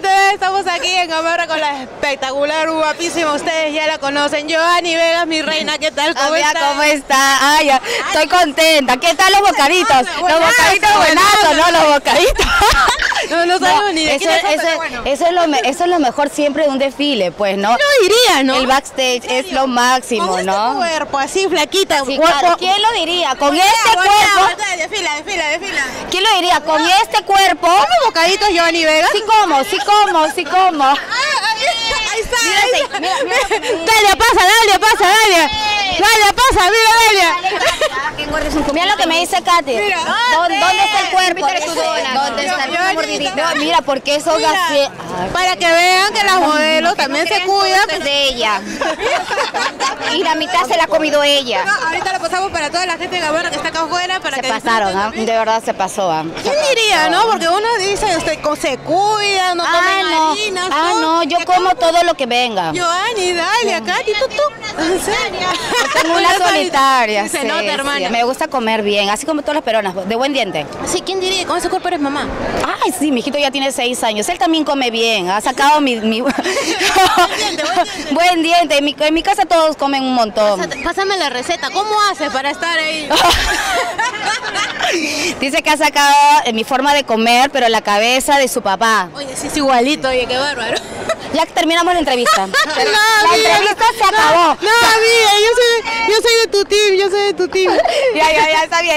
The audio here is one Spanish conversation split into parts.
TV, estamos aquí en Gamarra con la espectacular, guapísima, ustedes ya la conocen, Giovanni Vegas, mi reina, ¿qué tal? ¿Cómo Amiga, está? ¿cómo está? Ay, estoy contenta. ¿Qué tal los bocaditos? Los buenazo, bocaditos buenazos, ¿no? Los bocaditos. No, no sabemos ni de eso, quiénes son, eso- pero bueno. eso es lo, me- eso es lo mejor siempre de un desfile, pues, ¿no? Yo diría, ¿no? El backstage es lo máximo, Con este ¿no? cuerpo así, flaquita, Sí, cuerpo... claro. ¿Quién lo diría? Con Voltea, este voltea, cuerpo, voltea, Desfila, desfila, desfila. ¿quién lo diría? Con este cuerpo, ¿Cómo bocaditos, Vegas? sí como, sí como, sí como. Ah, ahí, ahí está, ahí mira, mira lo pasa, Dalia, pasa, Dalia. Dalia, pasa, mira. Mira lo que me dice Katy. Mira. ¿Dónde, dónde está el cuerpo? ¿Dónde está el No, mira, porque eso Mira, Para que vean que las modelos también se cuidan. Es de ella. Y la mitad se la ha comido ella. No, ahorita lo pasamos para toda la gente de Gamarra que está acá afuera para Se que pasaron, ¿ah? también. De verdad se pasó, ¿ah? ¿Quién diría, no? Porque uno dice, co- se cuida, no Ah, come no. harinas, Ah, no, yo Y como acá- todo lo que venga. Giovanni, Dalia, Katy, tú, tú. ¿En serio? Tengo una solitaria. Se sí, nota, sí. hermana. Me gusta comer bien, así como todas las peruanas, de buen diente. Sí, ¿quién diría? Con ese cuerpo eres mamá. Ay, sí, mi hijito ya tiene seis años. Él también come bien. Ha sacado mi. mi- buen diente. Buen diente. En mi, en mi casa todos comen un montón. Pásate- Pásame la receta. ¿Cómo haces para estar ahí? Dice que ha sacado eh, mi forma de comer, pero la cabeza de su papá. Oye, sí es igualito, oye, qué bárbaro. Ya terminamos la entrevista. No, la entrevista tu team, yo soy de tu team. Ya, ya, ya, está bien.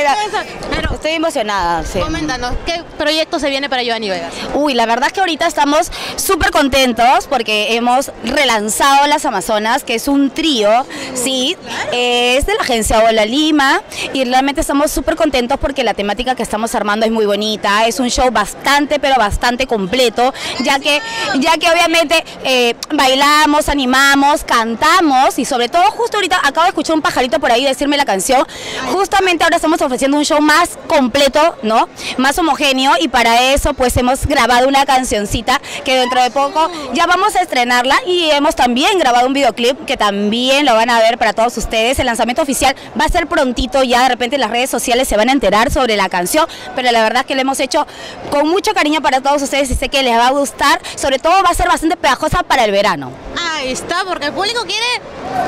Pero, Estoy emocionada, sí. coméntanos, ¿qué proyecto se viene para Giovanni Vegas? Uy, la verdad es que ahorita estamos súper contentos porque hemos relanzado Las Amazonas, que es un trío, sí, eh, es de la agencia Hola Lima y realmente estamos súper contentos porque la temática que estamos armando es muy bonita, es un show bastante, pero bastante completo, ya que, ya que obviamente eh, bailamos, animamos, cantamos y sobre todo justo ahorita acabo de escuchar un pajarito por ahí decirme la canción, justamente ahora estamos ofreciendo un show más completo, ¿no? Más homogéneo y para eso pues hemos grabado una cancioncita que dentro de poco ya vamos a estrenarla y hemos también grabado un videoclip que también lo van a ver para todos ustedes. El lanzamiento oficial va a ser prontito, ya de repente en las redes sociales se van a enterar sobre la canción, pero la verdad es que lo hemos hecho con mucho cariño para todos ustedes y sé que les va a gustar, sobre todo va a ser bastante pegajosa para el verano. Ahí está, porque el público quiere,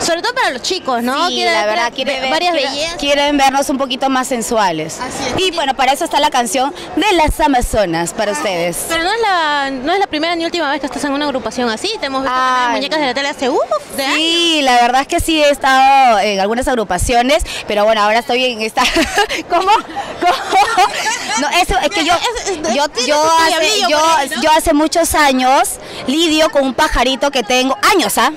sobre todo para los chicos, ¿no? Sí, quiere la verdad, ver quiere ver- varias quiere- bellezas. quieren vernos un poquito más sensuales. Así es. Y bueno, para eso está la canción de las Amazonas para ustedes. Pero no es, la, no es la primera ni última vez que estás en una agrupación así. Te hemos visto en muñecas de la tele hace uf, de años. Sí, la verdad es que sí he estado en algunas agrupaciones, pero bueno, ahora estoy en esta. ¿Cómo? ¿Cómo? No, eso es que yo, yo, yo hace, yo, yo hace muchos años lidio con un pajarito que tengo años, ¿ah?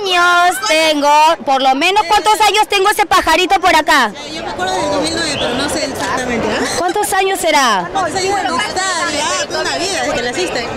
Años tengo, por lo menos cuántos años tengo ese pajarito por acá. Yo me acuerdo del 2009, pero no sé exactamente. ¿ah? ¿Cuántos años será? ¿Cuántos años de amistad? Ya, toda una vida desde que naciste.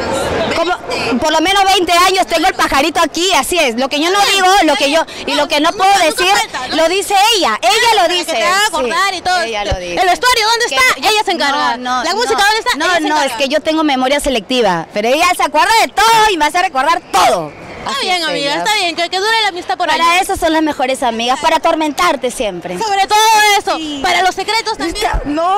Por lo menos 20 años tengo el pajarito aquí, así es. Lo que yo no digo, lo que yo y lo que no puedo decir, lo dice ella. Ella lo Para dice. Que te haga sí, acordar y todo. Ella lo dice. El vestuario, ¿dónde está? Ella se encarga. No, no, la música, no. ¿dónde está? No, Ella se no, es que yo tengo memoria selectiva, pero ella se acuerda de todo y me hace recordar todo. Está Así bien, es amiga, está bien. Que, que dure la amistad por Para ahí. eso son las mejores amigas, para atormentarte siempre. Sobre todo eso. Para los secretos también. No.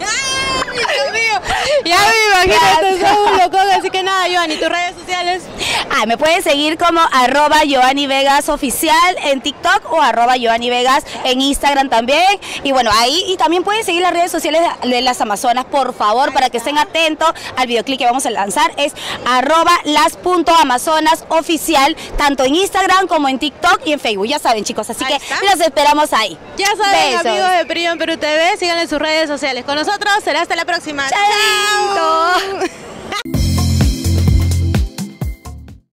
Ay, Dios mío. Ya me imagino, Gracias. esto es un locón, así que nada, Giovanni, tus redes sociales. Ah, me pueden seguir como arroba Giovanni Vegas oficial en TikTok o arroba Giovanni Vegas en Instagram también. Y bueno, ahí y también pueden seguir las redes sociales de, las Amazonas, por favor, para que estén atentos al videoclip que vamos a lanzar. Es arroba las.amazonas oficial, tanto en Instagram como en TikTok y en Facebook. Ya saben, chicos, así que los esperamos ahí. Ya saben, Besos. amigos de Prion Perú TV, síganle en sus redes sociales. Con nosotros será hasta la próxima. Chaito.